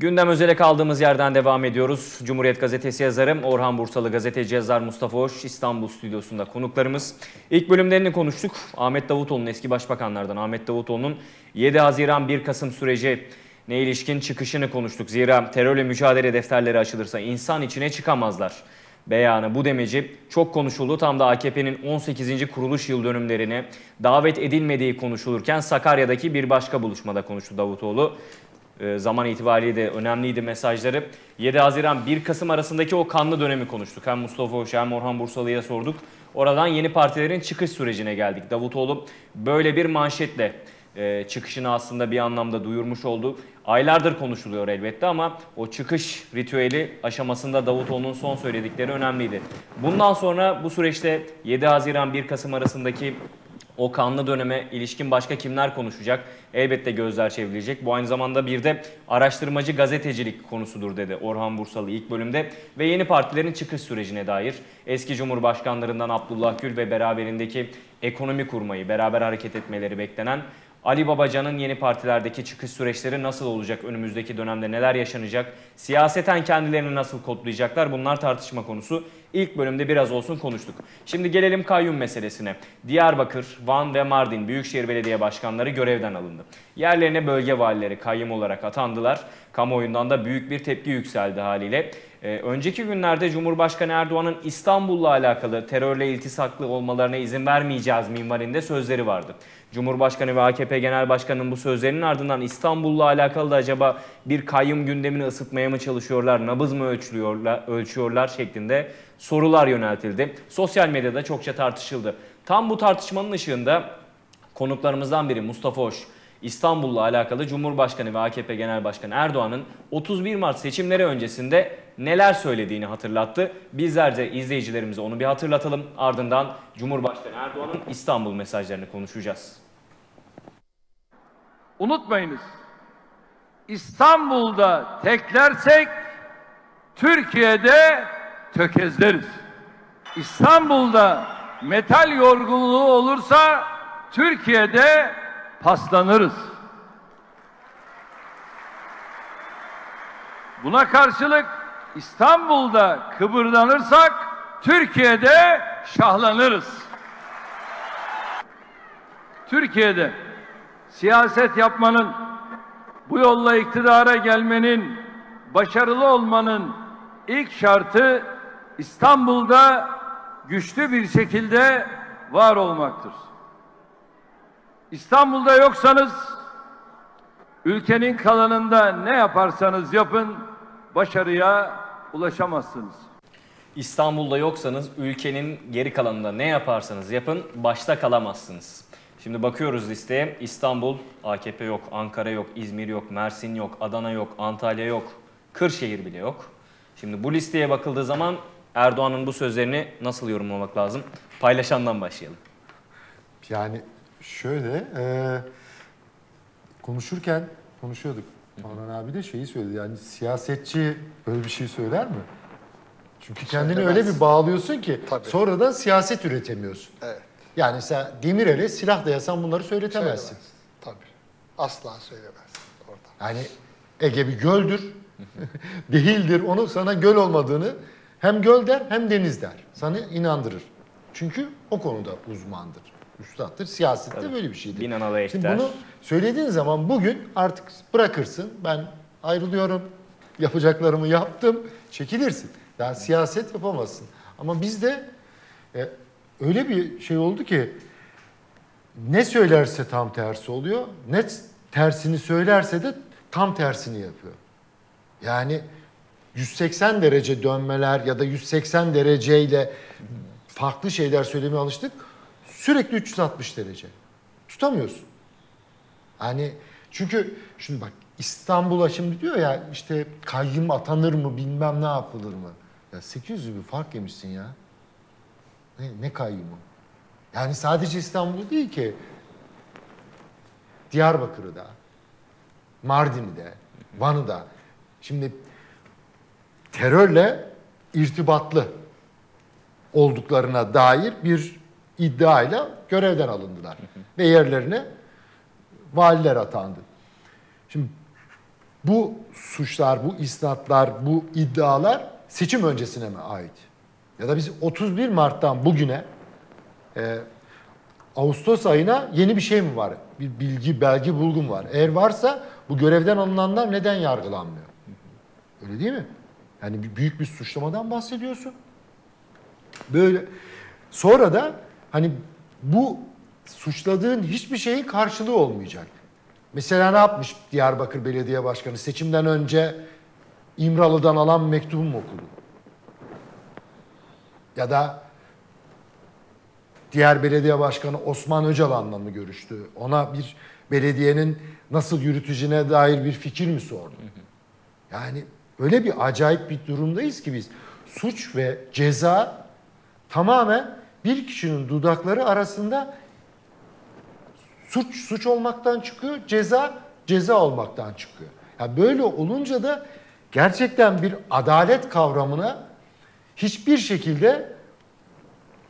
Gündem özele kaldığımız yerden devam ediyoruz. Cumhuriyet Gazetesi yazarım Orhan Bursalı gazeteci yazar Mustafa Hoş İstanbul stüdyosunda konuklarımız. İlk bölümlerini konuştuk. Ahmet Davutoğlu'nun eski başbakanlardan Ahmet Davutoğlu'nun 7 Haziran 1 Kasım süreci ne ilişkin çıkışını konuştuk. Zira terörle mücadele defterleri açılırsa insan içine çıkamazlar. Beyanı bu demeci çok konuşuldu. Tam da AKP'nin 18. kuruluş yıl dönümlerine davet edilmediği konuşulurken Sakarya'daki bir başka buluşmada konuştu Davutoğlu zaman itibariyle de önemliydi mesajları. 7 Haziran 1 Kasım arasındaki o kanlı dönemi konuştuk. Hem Mustafa Hoş hem Orhan Bursalı'ya sorduk. Oradan yeni partilerin çıkış sürecine geldik. Davutoğlu böyle bir manşetle e, çıkışını aslında bir anlamda duyurmuş oldu. Aylardır konuşuluyor elbette ama o çıkış ritüeli aşamasında Davutoğlu'nun son söyledikleri önemliydi. Bundan sonra bu süreçte 7 Haziran 1 Kasım arasındaki o kanlı döneme ilişkin başka kimler konuşacak? Elbette gözler çevrilecek. Bu aynı zamanda bir de araştırmacı gazetecilik konusudur dedi Orhan Bursalı ilk bölümde. Ve yeni partilerin çıkış sürecine dair eski Cumhurbaşkanlarından Abdullah Gül ve beraberindeki ekonomi kurmayı, beraber hareket etmeleri beklenen Ali Babacan'ın yeni partilerdeki çıkış süreçleri nasıl olacak? Önümüzdeki dönemde neler yaşanacak? Siyaseten kendilerini nasıl kodlayacaklar? Bunlar tartışma konusu. İlk bölümde biraz olsun konuştuk. Şimdi gelelim kayyum meselesine. Diyarbakır, Van ve Mardin Büyükşehir Belediye Başkanları görevden alındı. Yerlerine bölge valileri kayyum olarak atandılar. Kamuoyundan da büyük bir tepki yükseldi haliyle. Ee, önceki günlerde Cumhurbaşkanı Erdoğan'ın İstanbul'la alakalı terörle iltisaklı olmalarına izin vermeyeceğiz minvalinde sözleri vardı. Cumhurbaşkanı ve AKP Genel Başkanı'nın bu sözlerinin ardından İstanbul'la alakalı da acaba bir kayyum gündemini ısıtmaya mı çalışıyorlar, nabız mı ölçüyorlar, ölçüyorlar şeklinde sorular yöneltildi. Sosyal medyada çokça tartışıldı. Tam bu tartışmanın ışığında konuklarımızdan biri Mustafa Hoş, İstanbul'la alakalı Cumhurbaşkanı ve AKP Genel Başkanı Erdoğan'ın 31 Mart seçimleri öncesinde neler söylediğini hatırlattı. Bizler de izleyicilerimize onu bir hatırlatalım. Ardından Cumhurbaşkanı Erdoğan'ın İstanbul mesajlarını konuşacağız. Unutmayınız. İstanbul'da teklersek Türkiye'de tökezleriz. İstanbul'da metal yorgunluğu olursa Türkiye'de paslanırız. Buna karşılık İstanbul'da kıpırdanırsak Türkiye'de şahlanırız. Türkiye'de siyaset yapmanın, bu yolla iktidara gelmenin, başarılı olmanın ilk şartı İstanbul'da güçlü bir şekilde var olmaktır. İstanbul'da yoksanız ülkenin kalanında ne yaparsanız yapın başarıya ulaşamazsınız. İstanbul'da yoksanız ülkenin geri kalanında ne yaparsanız yapın başta kalamazsınız. Şimdi bakıyoruz listeye. İstanbul, AKP yok, Ankara yok, İzmir yok, Mersin yok, Adana yok, Antalya yok, Kırşehir bile yok. Şimdi bu listeye bakıldığı zaman Erdoğan'ın bu sözlerini nasıl yorumlamak lazım? Paylaşandan başlayalım. Yani şöyle e, konuşurken konuşuyorduk. Orhan abi de şeyi söyledi yani siyasetçi böyle bir şey söyler mi? Çünkü kendini Söylemez. öyle bir bağlıyorsun ki Tabii. sonradan siyaset üretemiyorsun. Evet. Yani sen Demirel'e silah dayasan bunları söyletemezsin. Söylemez. Tabii. Asla söylemez orada. Yani Ege bir göldür, değildir. Onu sana göl olmadığını hem göl der hem deniz der. Sana inandırır. Çünkü o konuda uzmandır, üstattır. Siyasette Tabii. böyle bir şeydir. Bin ana ve Şimdi bunu söylediğin zaman bugün artık bırakırsın. Ben ayrılıyorum, yapacaklarımı yaptım, çekilirsin. Yani siyaset yapamazsın. Ama bizde e, öyle bir şey oldu ki ne söylerse tam tersi oluyor. Ne tersini söylerse de tam tersini yapıyor. Yani 180 derece dönmeler ya da 180 dereceyle farklı şeyler söylemeye alıştık. Sürekli 360 derece. Tutamıyorsun. Hani çünkü şimdi bak İstanbul'a şimdi diyor ya işte kayyum atanır mı bilmem ne yapılır mı? Ya 800 bir fark yemişsin ya. Ne, ne kayyumu? Yani sadece İstanbul değil ki. Diyarbakır'ı da, Mardin'i de, Van'ı da. Şimdi terörle irtibatlı olduklarına dair bir iddiayla görevden alındılar. Ve yerlerine valiler atandı. Şimdi bu suçlar, bu isnatlar, bu iddialar seçim öncesine mi ait? Ya da biz 31 Mart'tan bugüne e, Ağustos ayına yeni bir şey mi var? Bir bilgi, belge, bulgun var. Eğer varsa bu görevden alınanlar neden yargılanmıyor? Öyle değil mi? Yani büyük bir suçlamadan bahsediyorsun. Böyle sonra da hani bu suçladığın hiçbir şeyin karşılığı olmayacak. Mesela ne yapmış Diyarbakır Belediye Başkanı seçimden önce İmralı'dan alan mektubu mu okudu? Ya da diğer belediye başkanı Osman Öcalan'la mı görüştü? Ona bir belediyenin nasıl yürütücüne dair bir fikir mi sordu? Yani öyle bir acayip bir durumdayız ki biz. Suç ve ceza tamamen bir kişinin dudakları arasında suç suç olmaktan çıkıyor, ceza ceza olmaktan çıkıyor. Ya böyle olunca da gerçekten bir adalet kavramına hiçbir şekilde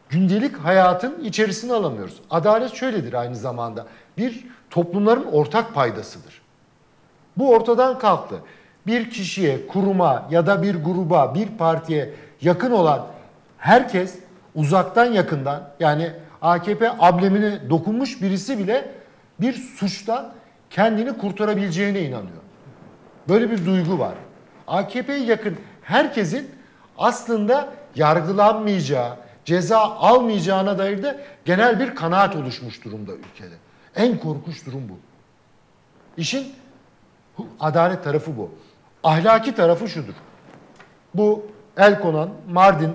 gündelik hayatın içerisine alamıyoruz. Adalet şöyledir aynı zamanda. Bir toplumların ortak paydasıdır. Bu ortadan kalktı. Bir kişiye, kuruma ya da bir gruba, bir partiye yakın olan herkes uzaktan yakından yani AKP ablemine dokunmuş birisi bile bir suçtan kendini kurtarabileceğine inanıyor. Böyle bir duygu var. AKP'ye yakın herkesin aslında yargılanmayacağı, ceza almayacağına dair de genel bir kanaat oluşmuş durumda ülkede. En korkunç durum bu. İşin adalet tarafı bu. Ahlaki tarafı şudur. Bu el konan Mardin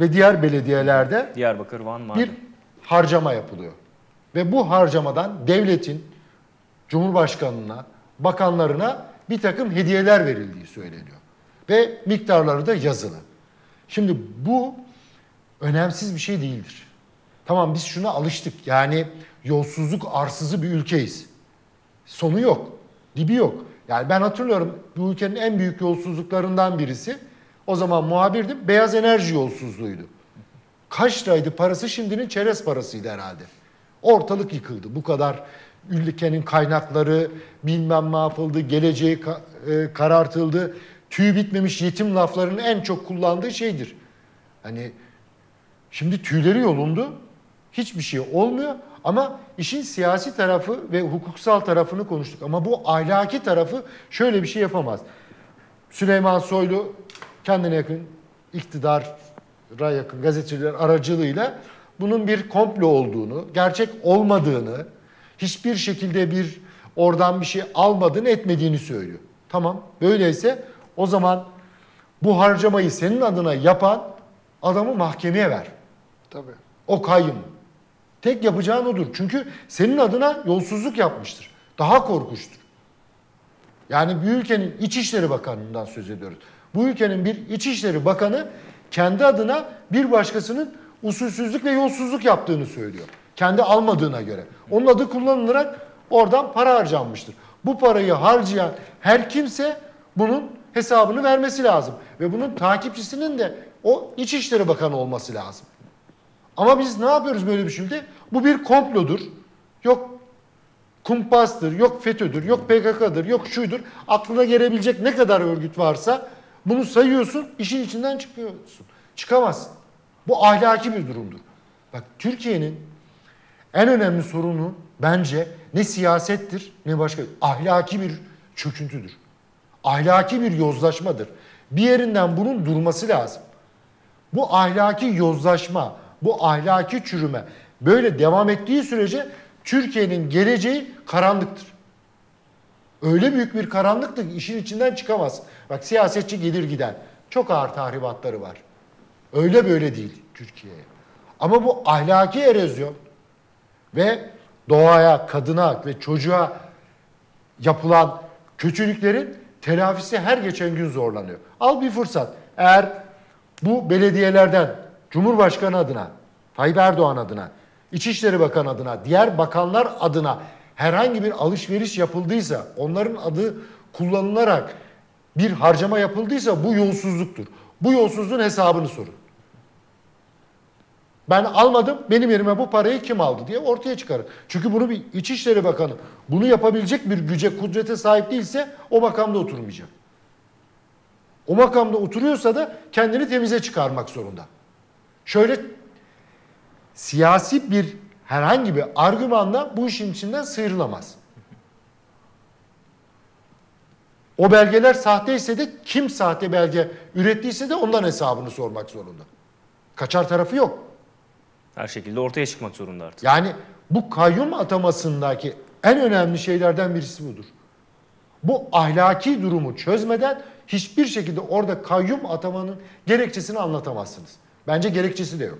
ve diğer belediyelerde Diyarbakır, Van, Mardin. bir harcama yapılıyor. Ve bu harcamadan devletin Cumhurbaşkanına, bakanlarına bir takım hediyeler verildiği söyleniyor. Ve miktarları da yazılı. Şimdi bu önemsiz bir şey değildir. Tamam biz şuna alıştık. Yani yolsuzluk arsızı bir ülkeyiz. Sonu yok. Dibi yok. Yani ben hatırlıyorum bu ülkenin en büyük yolsuzluklarından birisi o zaman muhabirdim. Beyaz enerji yolsuzluğuydu. Kaç liraydı parası şimdinin çerez parasıydı herhalde. Ortalık yıkıldı. Bu kadar ülkenin kaynakları bilmem yapıldı, geleceği e, karartıldı. Tüy bitmemiş yetim laflarının en çok kullandığı şeydir. Hani şimdi tüyleri yolundu. Hiçbir şey olmuyor ama işin siyasi tarafı ve hukuksal tarafını konuştuk. Ama bu ahlaki tarafı şöyle bir şey yapamaz. Süleyman Soylu kendine yakın iktidara yakın gazeteciler aracılığıyla bunun bir komplo olduğunu, gerçek olmadığını, hiçbir şekilde bir oradan bir şey almadığını, etmediğini söylüyor. Tamam, böyleyse o zaman bu harcamayı senin adına yapan adamı mahkemeye ver. Tabii. O kayyum. Tek yapacağın odur. Çünkü senin adına yolsuzluk yapmıştır. Daha korkunçtur. Yani bir ülkenin İçişleri Bakanı'ndan söz ediyoruz. Bu ülkenin bir İçişleri Bakanı kendi adına bir başkasının usulsüzlük ve yolsuzluk yaptığını söylüyor. Kendi almadığına göre. Onun adı kullanılarak oradan para harcanmıştır. Bu parayı harcayan her kimse bunun hesabını vermesi lazım. Ve bunun takipçisinin de o İçişleri Bakanı olması lazım. Ama biz ne yapıyoruz böyle bir şeyde? Bu bir komplodur. Yok kumpastır, yok FETÖ'dür, yok PKK'dır, yok şuydur. Aklına gelebilecek ne kadar örgüt varsa bunu sayıyorsun, işin içinden çıkıyorsun. Çıkamazsın. Bu ahlaki bir durumdur. Bak Türkiye'nin en önemli sorunu bence ne siyasettir ne başka ahlaki bir çöküntüdür. Ahlaki bir yozlaşmadır. Bir yerinden bunun durması lazım. Bu ahlaki yozlaşma, bu ahlaki çürüme böyle devam ettiği sürece Türkiye'nin geleceği karanlıktır. Öyle büyük bir karanlıktır ki işin içinden çıkamaz. Bak siyasetçi gelir gider. Çok ağır tahribatları var. Öyle böyle değil Türkiye'ye. Ama bu ahlaki erozyon ve doğaya, kadına ve çocuğa yapılan kötülüklerin telafisi her geçen gün zorlanıyor. Al bir fırsat. Eğer bu belediyelerden Cumhurbaşkanı adına, Tayyip Erdoğan adına, İçişleri Bakanı adına, diğer bakanlar adına herhangi bir alışveriş yapıldıysa, onların adı kullanılarak bir harcama yapıldıysa bu yolsuzluktur. Bu yolsuzluğun hesabını sorun. Ben almadım, benim yerime bu parayı kim aldı diye ortaya çıkarır. Çünkü bunu bir İçişleri Bakanı bunu yapabilecek bir güce, kudrete sahip değilse o makamda oturmayacak. O makamda oturuyorsa da kendini temize çıkarmak zorunda. Şöyle siyasi bir herhangi bir argümanla bu işin içinden sıyrılamaz. O belgeler sahteyse de kim sahte belge ürettiyse de ondan hesabını sormak zorunda. Kaçar tarafı yok. Her şekilde ortaya çıkmak zorunda artık. Yani bu kayyum atamasındaki en önemli şeylerden birisi budur. Bu ahlaki durumu çözmeden hiçbir şekilde orada kayyum atamanın gerekçesini anlatamazsınız. Bence gerekçesi de yok.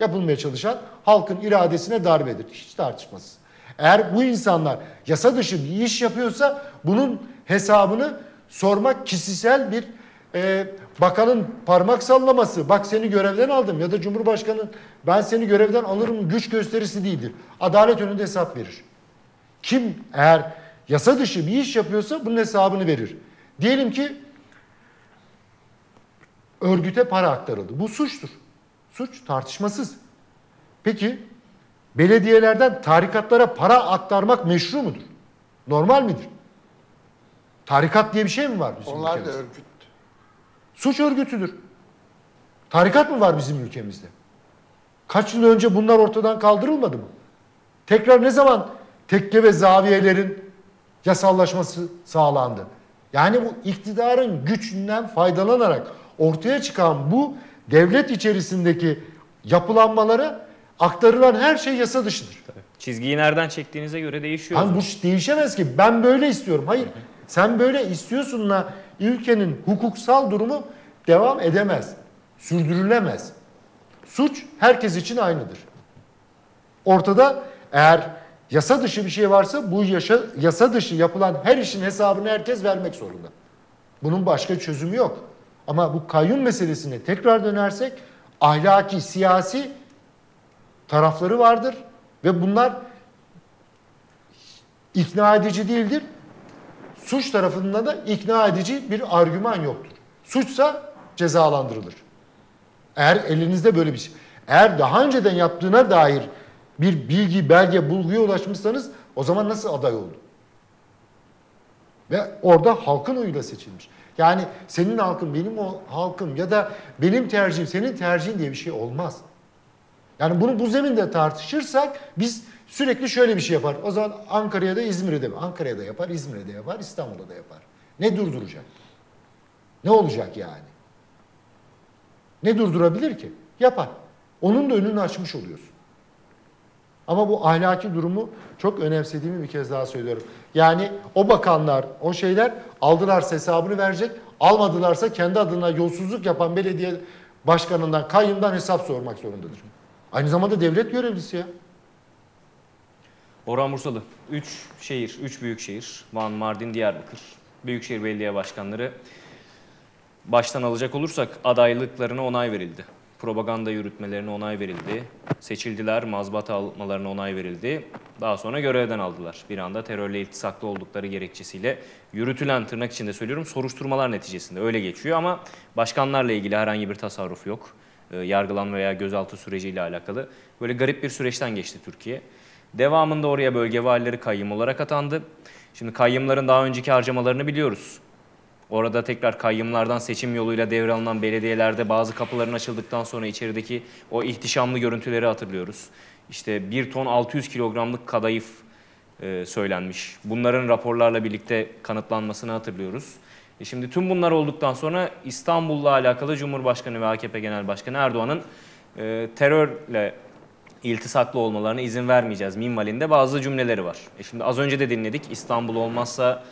Yapılmaya çalışan halkın iradesine darbedir. Hiç tartışmasız. Eğer bu insanlar yasa dışı bir iş yapıyorsa bunun hesabını sormak kişisel bir e, bakanın parmak sallaması, bak seni görevden aldım ya da Cumhurbaşkanı'nın ben seni görevden alırım güç gösterisi değildir. Adalet önünde hesap verir. Kim eğer yasa dışı bir iş yapıyorsa bunun hesabını verir. Diyelim ki örgüte para aktarıldı. Bu suçtur. Suç tartışmasız. Peki belediyelerden tarikatlara para aktarmak meşru mudur? Normal midir? Tarikat diye bir şey mi var bizim Onlar da ülkemizde? örgüt. Suç örgütüdür. Tarikat mı var bizim ülkemizde? Kaç yıl önce bunlar ortadan kaldırılmadı mı? Tekrar ne zaman tekke ve zaviyelerin yasallaşması sağlandı? Yani bu iktidarın gücünden faydalanarak ortaya çıkan bu devlet içerisindeki yapılanmalara aktarılan her şey yasa dışıdır. Çizgiyi nereden çektiğinize göre değişiyor. zaman. bu değişemez ki. Ben böyle istiyorum. Hayır. Sen böyle istiyorsunla ülkenin hukuksal durumu devam edemez. Sürdürülemez. Suç herkes için aynıdır. Ortada eğer yasa dışı bir şey varsa bu yaşa, yasa dışı yapılan her işin hesabını herkes vermek zorunda. Bunun başka çözümü yok. Ama bu kayyum meselesine tekrar dönersek ahlaki, siyasi tarafları vardır ve bunlar ikna edici değildir. Suç tarafında da ikna edici bir argüman yoktur. Suçsa cezalandırılır. Eğer elinizde böyle bir şey, eğer daha önceden yaptığına dair bir bilgi, belge, bulguya ulaşmışsanız o zaman nasıl aday oldu? Ve orada halkın oyuyla seçilmiş. Yani senin halkın, benim halkım ya da benim tercihim, senin tercihin diye bir şey olmaz. Yani bunu bu zeminde tartışırsak biz sürekli şöyle bir şey yapar. O zaman Ankara'ya da İzmir'e de Ankara'ya da yapar, İzmir'e de yapar, İstanbul'da da yapar. Ne durduracak? Ne olacak yani? Ne durdurabilir ki? Yapar. Onun da önünü açmış oluyorsun. Ama bu ahlaki durumu çok önemsediğimi bir kez daha söylüyorum. Yani o bakanlar, o şeyler aldılarsa hesabını verecek, almadılarsa kendi adına yolsuzluk yapan belediye başkanından, kayyumdan hesap sormak zorundadır. Aynı zamanda devlet görevlisi ya. Orhan Bursalı. 3 şehir, 3 büyük şehir. Van, Mardin, Diyarbakır. Büyükşehir Belediye Başkanları baştan alacak olursak adaylıklarına onay verildi. Propaganda yürütmelerine onay verildi. Seçildiler, mazbat almalarına onay verildi. Daha sonra görevden aldılar. Bir anda terörle iltisaklı oldukları gerekçesiyle yürütülen tırnak içinde söylüyorum soruşturmalar neticesinde öyle geçiyor ama başkanlarla ilgili herhangi bir tasarruf yok. Ee, Yargılanma veya gözaltı süreciyle alakalı. Böyle garip bir süreçten geçti Türkiye. Devamında oraya bölge valileri kayyum olarak atandı. Şimdi kayyumların daha önceki harcamalarını biliyoruz. Orada tekrar kayyumlardan seçim yoluyla devralınan belediyelerde bazı kapıların açıldıktan sonra içerideki o ihtişamlı görüntüleri hatırlıyoruz. İşte 1 ton 600 kilogramlık kadayıf e, söylenmiş. Bunların raporlarla birlikte kanıtlanmasını hatırlıyoruz. E şimdi tüm bunlar olduktan sonra İstanbul'la alakalı Cumhurbaşkanı ve AKP Genel Başkanı Erdoğan'ın e, terörle iltisaklı olmalarına izin vermeyeceğiz minvalinde bazı cümleleri var. E şimdi az önce de dinledik İstanbul olmazsa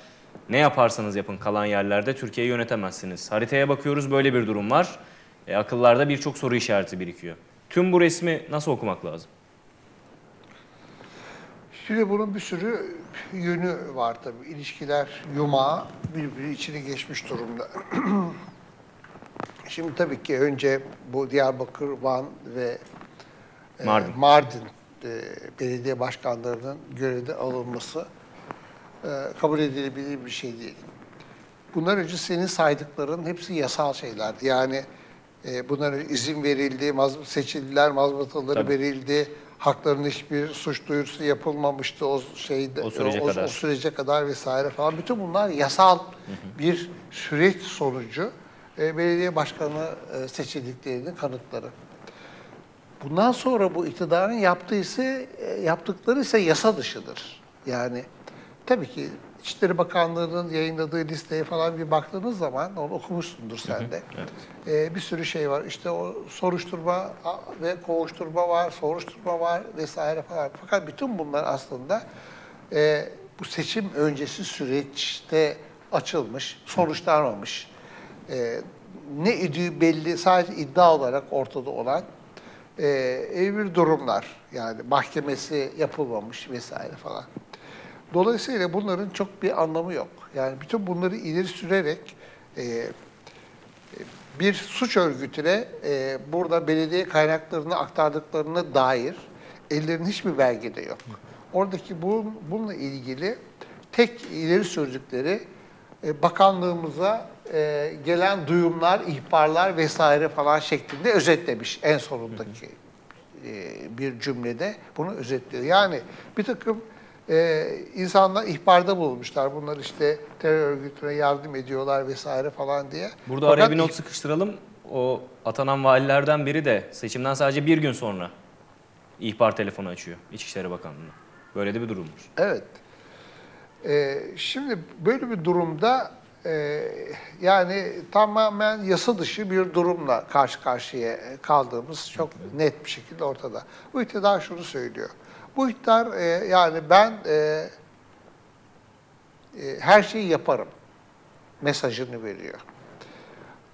ne yaparsanız yapın kalan yerlerde Türkiye'yi yönetemezsiniz. Haritaya bakıyoruz böyle bir durum var. E, akıllarda birçok soru işareti birikiyor. Tüm bu resmi nasıl okumak lazım? Şimdi bunun bir sürü yönü var tabii. İlişkiler yumağı birbiri içine geçmiş durumda. Şimdi tabii ki önce bu Diyarbakır, Van ve e, Mardin. Mardin e, belediye başkanlarının görevde alınması e, kabul edilebilir bir şey değil. Bunlar önce senin saydıkların hepsi yasal şeylerdi. Yani e, bunlara izin verildi, maz- seçildiler, mazbataları Tabii. verildi. Haklarının hiçbir suç duyurusu yapılmamıştı o şeyde O sürece o, kadar. o sürece kadar vesaire falan. Bütün bunlar yasal bir süreç sonucu e, belediye başkanı e, seçildiklerinin kanıtları. Bundan sonra bu iktidarın yaptığı ise, e, yaptıkları ise yasa dışıdır. Yani tabii ki İçişleri Bakanlığı'nın yayınladığı listeye falan bir baktığınız zaman, onu okumuşsundur sen de. E, bir sürü şey var. İşte o soruşturma ve kovuşturma var, soruşturma var vesaire falan. Fakat bütün bunlar aslında e, bu seçim öncesi süreçte açılmış, sonuçlanmamış. E, ne idüğü belli, sadece iddia olarak ortada olan e, bir durumlar. Yani mahkemesi yapılmamış vesaire falan. Dolayısıyla bunların çok bir anlamı yok. Yani bütün bunları ileri sürerek e, bir suç örgütüne e, burada belediye kaynaklarını aktardıklarına dair ellerinin hiçbir belge de yok. Oradaki bu, bununla ilgili tek ileri sürdükleri e, bakanlığımıza e, gelen duyumlar, ihbarlar vesaire falan şeklinde özetlemiş en sonundaki e, bir cümlede bunu özetliyor. Yani bir takım e, insanlar ihbarda bulunmuşlar. Bunlar işte terör örgütüne yardım ediyorlar vesaire falan diye. Burada Fakat araya bir not sıkıştıralım. O atanan valilerden biri de seçimden sadece bir gün sonra ihbar telefonu açıyor İçişleri Bakanlığı'na. Böyle de bir durum var. Evet. Ee, şimdi böyle bir durumda e, yani tamamen yasa dışı bir durumla karşı karşıya kaldığımız çok net bir şekilde ortada. Bu iktidar şunu söylüyor. Bu iktidar e, yani ben e, e, her şeyi yaparım mesajını veriyor.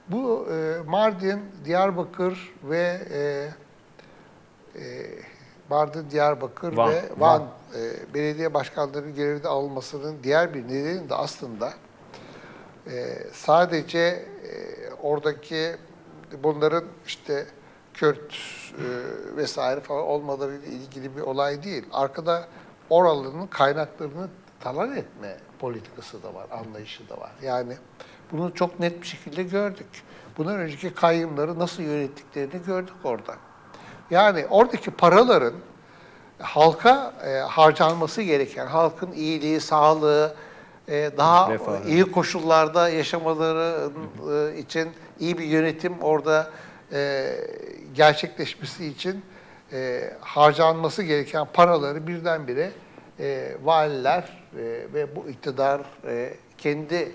Bu e, Mardin, Diyarbakır ve e, e, Mardin, Diyarbakır Van. ve Van, e, belediye başkanlarının görevde alınmasının diğer bir nedeni de aslında e, sadece e, oradaki bunların işte Kürt e, vesaire falan olmalarıyla ilgili bir olay değil. Arkada oraların kaynaklarını talan etme politikası da var, anlayışı da var. Yani bunu çok net bir şekilde gördük. Bundan önceki kayyımları nasıl yönettiklerini gördük orada. Yani oradaki paraların halka e, harcanması gereken, halkın iyiliği, sağlığı, e, daha Refahı. iyi koşullarda yaşamaları e, için iyi bir yönetim orada e, gerçekleşmesi için e, harcanması gereken paraları birdenbire e, valiler e, ve bu iktidar e, kendi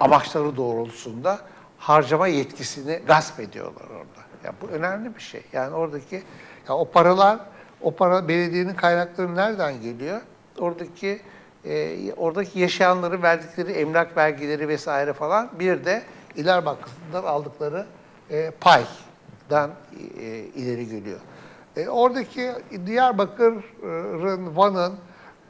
amaçları doğrultusunda harcama yetkisini gasp ediyorlar orada. Ya bu önemli bir şey. Yani oradaki ya o paralar, o para belediyenin kaynakları nereden geliyor? Oradaki e, oradaki yaşayanların verdikleri emlak vergileri vesaire falan bir de İler Bankası'ndan aldıkları e, paydan e, ileri geliyor. E, oradaki Diyarbakır'ın, Van'ın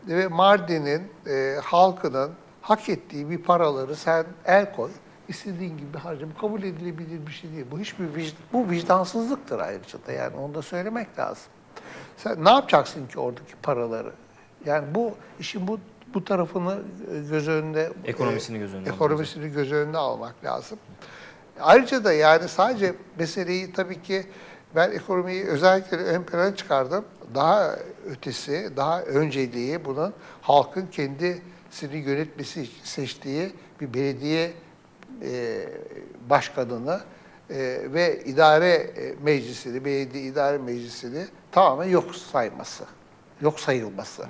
ve Mardin'in e, halkının hak ettiği bir paraları sen el koy, istediğin gibi harca. Bu kabul edilebilir bir şey değil. Bu hiçbir vicd- bu vicdansızlıktır ayrıca da yani onu da söylemek lazım. Sen ne yapacaksın ki oradaki paraları? Yani bu işin bu bu tarafını e, göz önünde Ekonomisini göz önünde ekonomisini göz önünde almak lazım. Ayrıca da yani sadece meseleyi tabii ki ben ekonomiyi özellikle ön plana çıkardım. Daha ötesi, daha önceliği bunun halkın kendisini yönetmesi seçtiği bir belediye e, başkanını e, ve idare e, meclisini, belediye idare meclisini tamamen yok sayması, yok sayılması.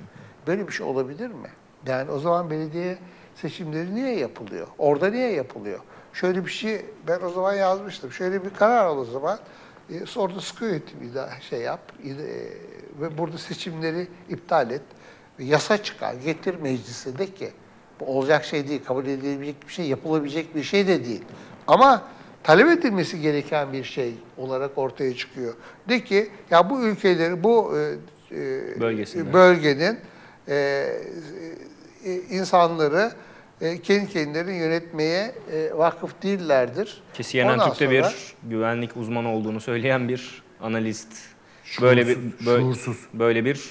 Böyle bir şey olabilir mi? Yani o zaman belediye seçimleri niye yapılıyor? Orada niye yapılıyor? Şöyle bir şey ben o zaman yazmıştım. Şöyle bir karar al o zaman. E, orada sıkı yönetim ida- şey yap e, ve burada seçimleri iptal et. Ve yasa çıkar, getir meclise de ki bu olacak şey değil, kabul edilebilecek bir şey, yapılabilecek bir şey de değil. Ama talep edilmesi gereken bir şey olarak ortaya çıkıyor. De ki ya bu ülkeleri, bu e, e, Bölgesinde. bölgenin e, e, insanları e, kendi kendilerini yönetmeye e, vakıf değillerdir. Ki CNN Ondan Türk'te sonra- bir güvenlik uzmanı olduğunu söyleyen bir analist böyle bir Şuursuz, böyle, şuursuz. böyle bir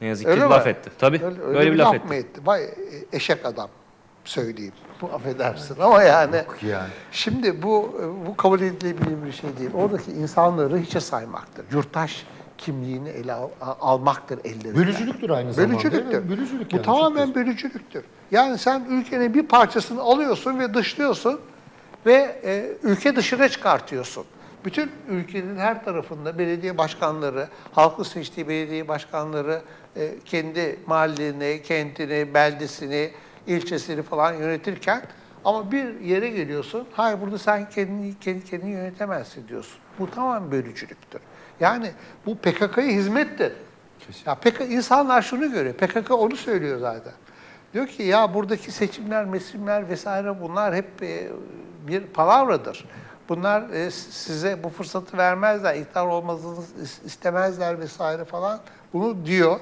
ne yazık ki Öyle mi? laf etti. Tabii. Öyle, öyle böyle bir laf laf etti. etti? Vay e, eşek adam. söyleyeyim. Bu affedersin ama yani. Yok yani. Şimdi bu bu kabul edilebilir bir şey değil. Oradaki insanları hiçe saymaktır. Yurttaş kimliğini ele al- almaktır ellerinden. Bölücülüktür aynı zamanda. Bölücülüktür. Bölücülük Bu yani, tamamen çok bölücülüktür. Yani sen ülkenin bir parçasını alıyorsun ve dışlıyorsun ve e, ülke dışına çıkartıyorsun. Bütün ülkenin her tarafında belediye başkanları, halkın seçtiği belediye başkanları e, kendi mahalleni, kentini, beldesini, ilçesini falan yönetirken ama bir yere geliyorsun, hayır burada sen kendini, kendi kendini yönetemezsin diyorsun. Bu tamamen bölücülüktür. Yani bu PKK'ya hizmettir. Ya PKK, insanlar şunu görüyor, PKK onu söylüyor zaten. Diyor ki ya buradaki seçimler, mesimler vesaire bunlar hep e, bir palavradır. Bunlar e, size bu fırsatı vermezler, iktidar olmanızı is- istemezler vesaire falan. Bunu diyor.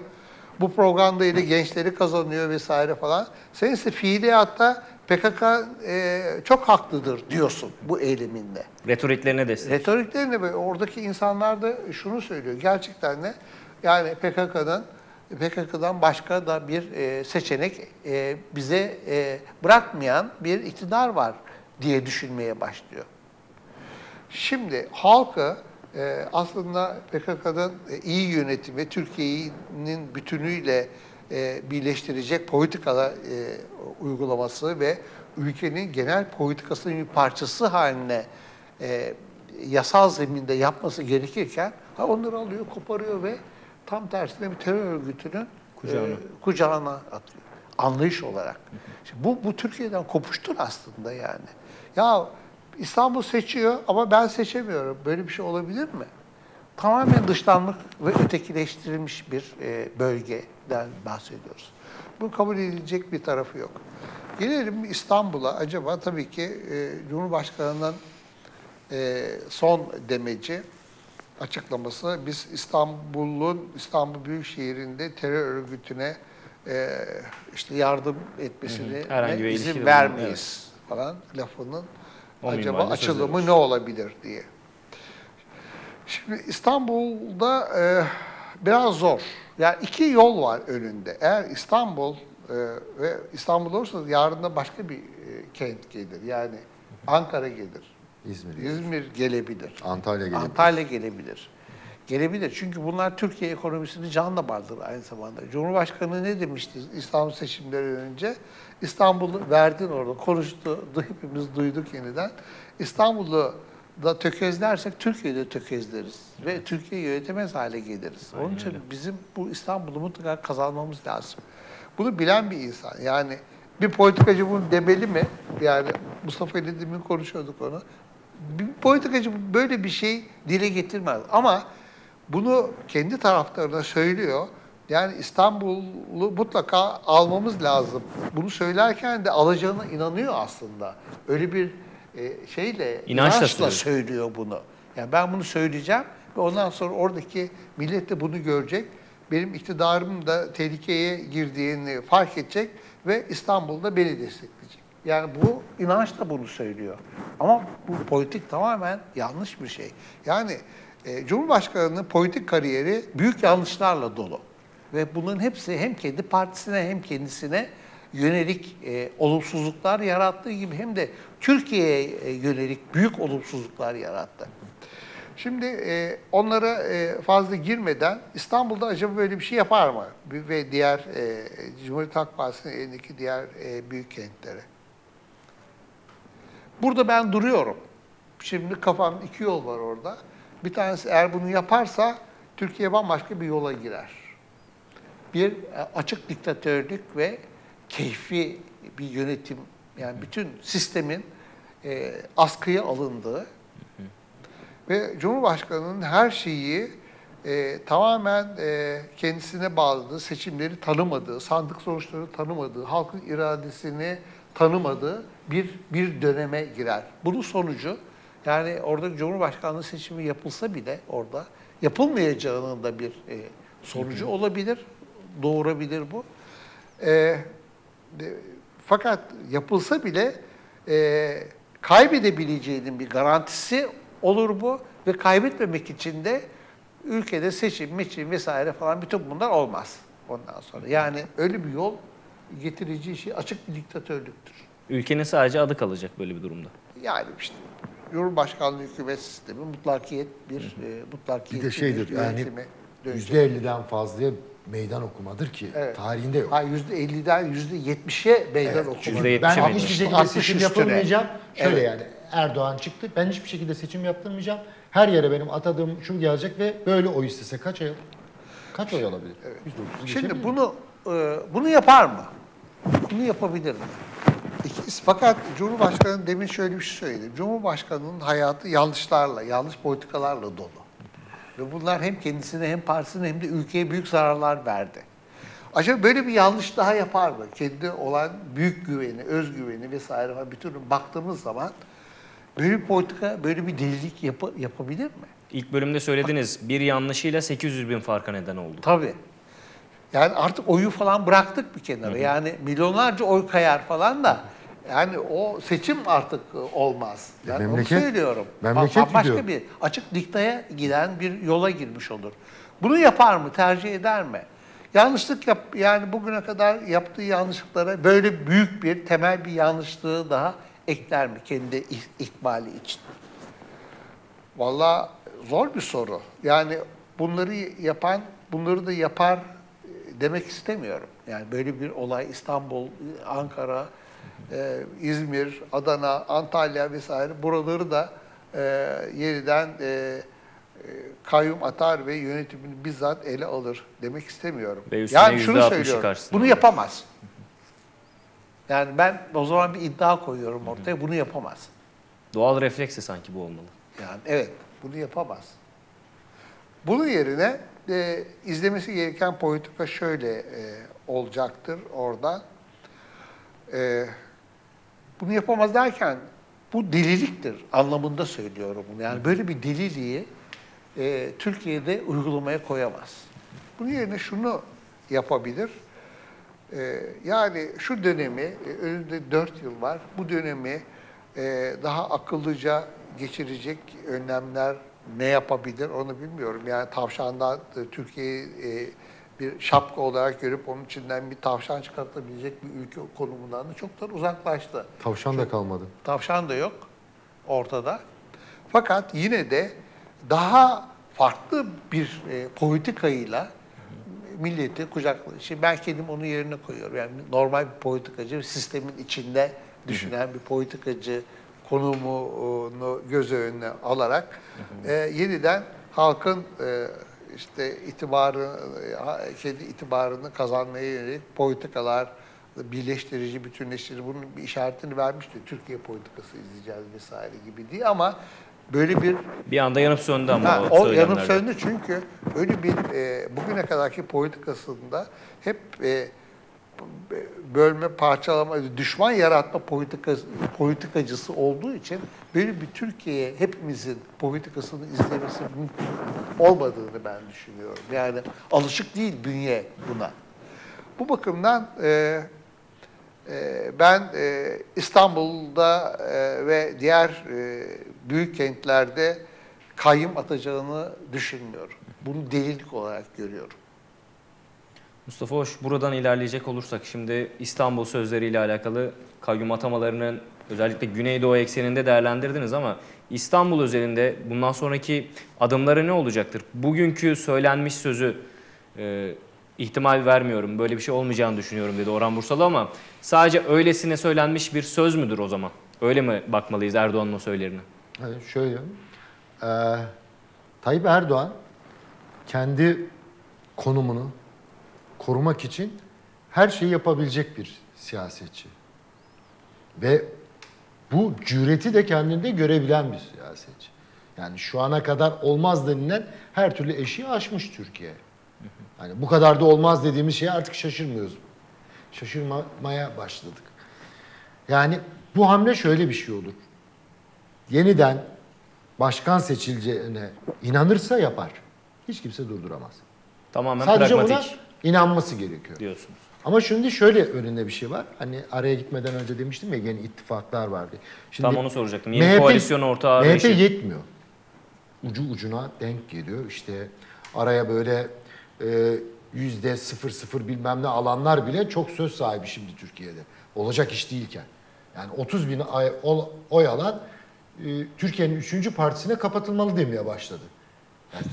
Bu programda ile gençleri kazanıyor vesaire falan. Sen ise fiiliyatta PKK e, çok haklıdır diyorsun bu eyleminde. Retoriklerine destek. Retoriklerinde böyle oradaki insanlar da şunu söylüyor. Gerçekten de yani PKK'dan PKK'dan başka da bir e, seçenek e, bize e, bırakmayan bir iktidar var diye düşünmeye başlıyor. Şimdi halkı e, aslında PKK'nın e, iyi yönetim ve Türkiye'nin bütünüyle e, birleştirecek politikalar e, uygulaması ve ülkenin genel politikasının bir parçası haline e, yasal zeminde yapması gerekirken ha onları alıyor, koparıyor ve tam tersine bir terör örgütünün Kucağına. e, kucağına atıyor. Anlayış olarak. Şimdi bu, bu Türkiye'den kopuştur aslında yani. Ya İstanbul seçiyor ama ben seçemiyorum. Böyle bir şey olabilir mi? Tamamen dışlanmış ve ötekileştirilmiş bir e, bölgeden bahsediyoruz. Bu kabul edilecek bir tarafı yok. Gelelim İstanbul'a. Acaba tabii ki e, Cumhurbaşkanı'nın e, son demeci açıklaması biz İstanbul'un İstanbul Büyükşehir'inde terör örgütüne e, işte yardım ilişki izin vermeyiz falan lafının O acaba açılımı ne olabilir diye. Şimdi İstanbul'da e, biraz zor. Yani iki yol var önünde. Eğer İstanbul e, ve İstanbul olursa yarın da başka bir e, kent gelir. Yani Ankara gelir. İzmir. İzmir gelebilir. Antalya gelebilir. Antalya gelebilir. Gelebilir. Çünkü bunlar Türkiye ekonomisini canla bağlıdır aynı zamanda. Cumhurbaşkanı ne demişti İstanbul seçimleri önce? İstanbul'u verdin orada, konuştu, hepimiz duyduk yeniden. İstanbul'u da tökezlersek Türkiye'de tökezleriz ve Türkiye'yi yönetemez hale geliriz. Onun için bizim bu İstanbul'u mutlaka kazanmamız lazım. Bunu bilen bir insan. Yani bir politikacı bunu demeli mi? Yani Mustafa ile demin konuşuyorduk onu. Bir politikacı böyle bir şey dile getirmez. Ama bunu kendi taraftarına söylüyor. Yani İstanbul'u mutlaka almamız lazım. Bunu söylerken de alacağına inanıyor aslında. Öyle bir e, şeyle, İnançla inançla söylüyor. bunu. Yani ben bunu söyleyeceğim ve ondan sonra oradaki millet de bunu görecek. Benim iktidarım da tehlikeye girdiğini fark edecek ve İstanbul'da beni destekleyecek. Yani bu inançla bunu söylüyor. Ama bu politik tamamen yanlış bir şey. Yani e, Cumhurbaşkanı'nın politik kariyeri büyük yanlışlarla dolu. Ve bunların hepsi hem kendi partisine hem kendisine yönelik e, olumsuzluklar yarattığı gibi hem de Türkiye'ye e, yönelik büyük olumsuzluklar yarattı. Şimdi e, onlara e, fazla girmeden İstanbul'da acaba böyle bir şey yapar mı? Ve diğer e, Cumhuriyet Halk Partisi'nin elindeki diğer e, büyük kentlere. Burada ben duruyorum. Şimdi kafamda iki yol var orada. Bir tanesi eğer bunu yaparsa Türkiye bambaşka bir yola girer. Bir e, açık diktatörlük ve keyfi bir yönetim yani bütün sistemin e, askıya alındığı ve Cumhurbaşkanı'nın her şeyi e, tamamen e, kendisine bağladığı, seçimleri tanımadığı, sandık sonuçları tanımadığı, halkın iradesini tanımadığı bir bir döneme girer. Bunun sonucu yani orada Cumhurbaşkanlığı seçimi yapılsa bile orada yapılmayacağının da bir e, sonucu olabilir, doğurabilir bu. E, fakat yapılsa bile e, kaybedebileceğinin bir garantisi olur bu ve kaybetmemek için de ülkede seçim, meçim vesaire falan bütün bunlar olmaz ondan sonra. Yani öyle bir yol getireceği şey açık bir diktatörlüktür. Ülkenin sadece adı kalacak böyle bir durumda. Yani işte Cumhurbaşkanlığı hükümet sistemi mutlakiyet bir e, mutlakiyet Bir de şeydir yani yönetime dönecek. yüzde elliden fazlaya meydan okumadır ki Evet. tarihinde yok. Ha yüzde 50'den yüzde 70'e meydan okuma. yüzde yetmişe Ben meydan. hiçbir şekilde 60 seçim üstüne. yapılmayacağım. Şöyle Evet. yani Erdoğan çıktı. Ben hiçbir şekilde seçim yaptırmayacağım. Her yere benim atadığım şu gelecek ve böyle oy istese kaç oy? Kaç oy alabilir? %30'u geçebilir Şimdi bunu e, bunu yapar mı? Bunu yapabilir mi? Fakat Cumhurbaşkanı demin şöyle bir şey söyledi. Cumhurbaşkanının hayatı yanlışlarla, yanlış politikalarla dolu. Ve bunlar hem kendisine hem partisine hem de ülkeye büyük zararlar verdi. Acaba böyle bir yanlış daha yapar mı? Kendi olan büyük güveni, özgüveni vesaire falan bütün baktığımız zaman böyle bir politika, böyle bir delilik yapı- yapabilir mi? İlk bölümde söylediniz bir yanlışıyla 800 bin farka neden oldu. Tabii. Yani artık oyu falan bıraktık bir kenara. Yani milyonlarca oy kayar falan da yani o seçim artık e, olmaz. Yani memleket- onu söylüyorum. memleket Ba- başka gidiyor. bir açık diktaya giden bir yola girmiş olur. Bunu yapar mı? Tercih eder mi? Yanlışlık yap yani bugüne kadar yaptığı yanlışlıklara böyle büyük bir temel bir yanlışlığı daha ekler mi kendi ik- ikbali için? Vallahi zor bir soru. Yani bunları yapan, bunları da yapar e, demek istemiyorum. Yani böyle bir olay İstanbul, Ankara, e, İzmir, Adana, Antalya vesaire buraları da e, yeniden e, e, kayyum atar ve yönetimini bizzat ele alır demek istemiyorum. Yani şunu %60'ı söylüyorum. Bunu alır. yapamaz. Yani ben o zaman bir iddia koyuyorum ortaya. Bunu yapamaz. Doğal refleksi sanki bu olmalı. Yani evet, bunu yapamaz. Bunun yerine e, izlemesi gereken politika şöyle e, olacaktır orada. E, bunu yapamaz derken bu deliliktir anlamında söylüyorum bunu. Yani böyle bir deliliği e, Türkiye'de uygulamaya koyamaz. Bunun yerine şunu yapabilir. Ee, yani şu dönemi, e, önünde dört yıl var, bu dönemi e, daha akıllıca geçirecek önlemler ne yapabilir onu bilmiyorum. Yani tavşandan e, Türkiye'yi e, bir şapka olarak görüp onun içinden bir tavşan çıkartabilecek bir ülke konumundan da çoktan uzaklaştı. Tavşan da kalmadı. Tavşan da yok ortada. Fakat yine de daha farklı bir e, politikayla milleti kucaklıyor. Şimdi ben kendim onun yerine koyuyorum. Yani normal bir politikacı, sistemin içinde düşünen bir politikacı konumunu göz önüne alarak e, yeniden halkın e, işte itibarı, kendi itibarını kazanmaya yönelik politikalar, birleştirici, bütünleştirici bunun bir işaretini vermişti. Türkiye politikası izleyeceğiz vesaire gibi diye ama böyle bir Bir anda yanıp söndü ama Ha, o, o yanıp söndü çünkü öyle bir e, bugüne kadarki politikasında hep e, bölme, parçalama, düşman yaratma politikası, politikacısı olduğu için böyle bir Türkiye hepimizin politikasını izlemesi mümkün olmadığını ben düşünüyorum. Yani alışık değil bünye buna. Bu bakımdan e, e, ben e, İstanbul'da e, ve diğer e, büyük kentlerde kayyum atacağını düşünmüyorum. Bunu delilik olarak görüyorum. Mustafa Hoş buradan ilerleyecek olursak şimdi İstanbul sözleriyle alakalı kayyum atamalarının özellikle Güneydoğu ekseninde değerlendirdiniz ama İstanbul özelinde bundan sonraki adımları ne olacaktır? Bugünkü söylenmiş sözü e, ihtimal vermiyorum, böyle bir şey olmayacağını düşünüyorum dedi Orhan Bursalı ama sadece öylesine söylenmiş bir söz müdür o zaman? Öyle mi bakmalıyız Erdoğan'ın o söylerine? Hani şöyle, e, Tayyip Erdoğan kendi konumunu korumak için her şeyi yapabilecek bir siyasetçi. Ve bu cüreti de kendinde görebilen bir siyasetçi. Yani şu ana kadar olmaz denilen her türlü eşiği aşmış Türkiye. Hani bu kadar da olmaz dediğimiz şeye artık şaşırmıyoruz. Şaşırmaya başladık. Yani bu hamle şöyle bir şey olur yeniden başkan seçileceğine inanırsa yapar. Hiç kimse durduramaz. Tamamen Sadece pragmatik buna inanması gerekiyor. diyorsunuz. Ama şimdi şöyle önünde bir şey var. Hani araya gitmeden önce demiştim ya yeni ittifaklar vardı. Şimdi Tam onu soracaktım. Yeni koalisyon ortağı MHP arayışı. yetmiyor. Ucu ucuna denk geliyor. İşte araya böyle e, yüzde sıfır sıfır bilmem ne alanlar bile çok söz sahibi şimdi Türkiye'de. Olacak iş değilken. Yani 30 bin oy alan e, Türkiye'nin üçüncü partisine kapatılmalı demeye başladı. Yani,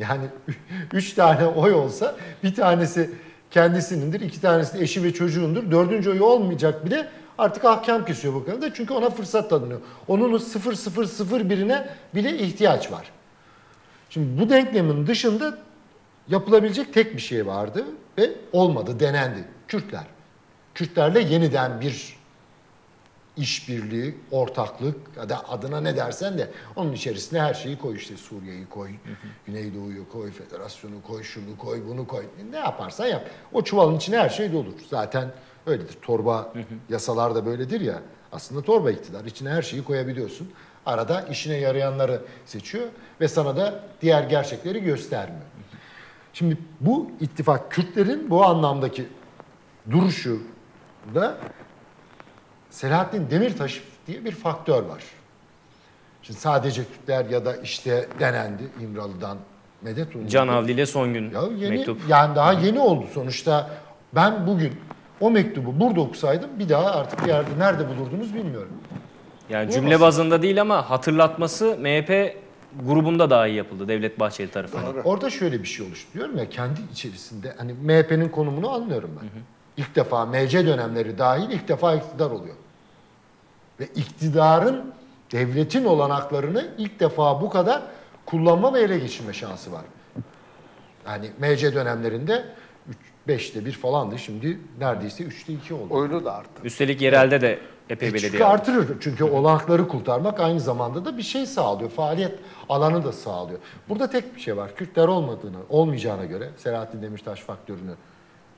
yani üç tane oy olsa bir tanesi kendisinindir, iki tanesi de eşi ve çocuğundur. Dördüncü oyu olmayacak bile artık ahkam kesiyor bu konuda. Çünkü ona fırsat tanınıyor. Onun 0,001'ine bile ihtiyaç var. Şimdi bu denklemin dışında yapılabilecek tek bir şey vardı ve olmadı, denendi. Kürtler. Kürtlerle yeniden bir işbirliği, ortaklık ya da adına ne dersen de onun içerisine her şeyi koy işte Suriye'yi koy, Güneydoğu'yu koy, Federasyonu koy, şunu koy, bunu koy. Ne yaparsan yap. O çuvalın içine her şey dolur. Zaten öyledir. Torba yasalar da böyledir ya. Aslında torba iktidar. İçine her şeyi koyabiliyorsun. Arada işine yarayanları seçiyor ve sana da diğer gerçekleri göstermiyor. Şimdi bu ittifak Kürtlerin bu anlamdaki duruşu da Selahattin Demirtaş diye bir faktör var. Şimdi sadece Kürtler ya da işte denendi İmralı'dan medet umuldu. Can Avli ile son gün Ya yeni, mektup. Yani daha yeni oldu sonuçta. Ben bugün o mektubu burada okusaydım bir daha artık bir yerde nerede bulurdunuz bilmiyorum. Yani Bu cümle bazında değil ama hatırlatması MHP grubunda dahi yapıldı Devlet Bahçeli tarafından. Orada şöyle bir şey oluştu diyorum ya kendi içerisinde hani MHP'nin konumunu anlıyorum ben. İlk defa MC dönemleri dahil ilk defa iktidar oluyor. Ve iktidarın devletin olanaklarını ilk defa bu kadar kullanma ve ele geçirme şansı var. Yani MC dönemlerinde 5'te 1 falandı. Şimdi neredeyse 3'te 2 oldu. Oyunu da arttı. Üstelik yerelde de epey E çünkü belediye aldı. artırır. Çünkü olanakları kurtarmak aynı zamanda da bir şey sağlıyor. Faaliyet alanı da sağlıyor. Burada tek bir şey var. Kürtler olmadığını, olmayacağına göre Selahattin Demirtaş faktörünü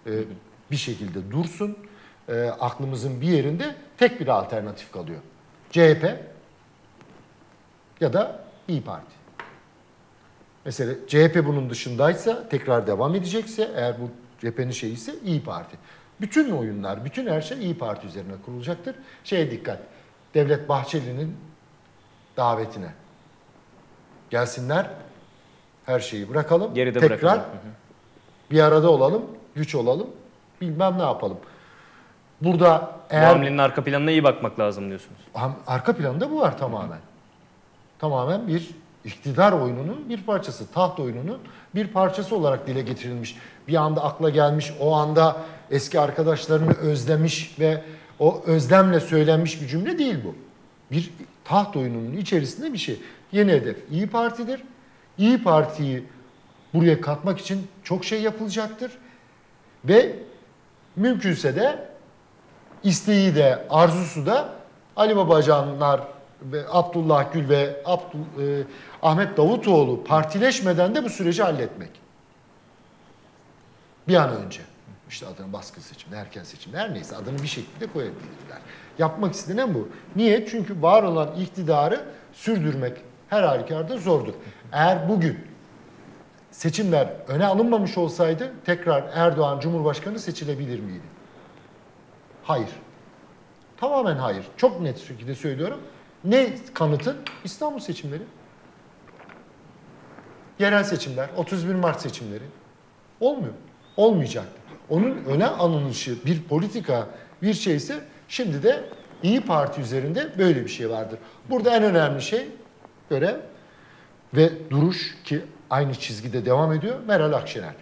e, bir şekilde dursun. E, aklımızın bir yerinde tek bir alternatif kalıyor. CHP ya da İyi Parti. Mesela CHP bunun dışındaysa tekrar devam edecekse eğer bu CHP'nin şeyi ise İyi Parti. Bütün oyunlar, bütün her şey İyi Parti üzerine kurulacaktır. Şeye dikkat. Devlet Bahçeli'nin davetine. Gelsinler. Her şeyi bırakalım. Geride tekrar bırakalım. Bir arada olalım, güç olalım. Bilmem ne yapalım. Burada Bu eğer hamlenin arka planına iyi bakmak lazım diyorsunuz. Arka planda bu var tamamen. Tamamen bir iktidar oyununun bir parçası, taht oyununun bir parçası olarak dile getirilmiş. Bir anda akla gelmiş, o anda eski arkadaşlarını özlemiş ve o özlemle söylenmiş bir cümle değil bu. Bir taht oyununun içerisinde bir şey. Yeni hedef İyi Parti'dir. İyi Parti'yi buraya katmak için çok şey yapılacaktır. Ve mümkünse de isteği de arzusu da Ali Babacanlar ve Abdullah Gül ve Abdul, e, Ahmet Davutoğlu partileşmeden de bu süreci halletmek. Bir an önce. İşte adını baskın seçimde, erken seçimde her neyse adını bir şekilde koyabilirler. Yapmak istenen bu. Niye? Çünkü var olan iktidarı sürdürmek her halükarda zordur. Eğer bugün seçimler öne alınmamış olsaydı tekrar Erdoğan Cumhurbaşkanı seçilebilir miydi? Hayır. Tamamen hayır. Çok net şekilde söylüyorum. Ne kanıtın? İstanbul seçimleri. Yerel seçimler, 31 Mart seçimleri. Olmuyor. Olmayacak. Onun öne alınışı bir politika, bir şeyse şimdi de İyi Parti üzerinde böyle bir şey vardır. Burada en önemli şey görev ve duruş ki aynı çizgide devam ediyor Meral Akşener.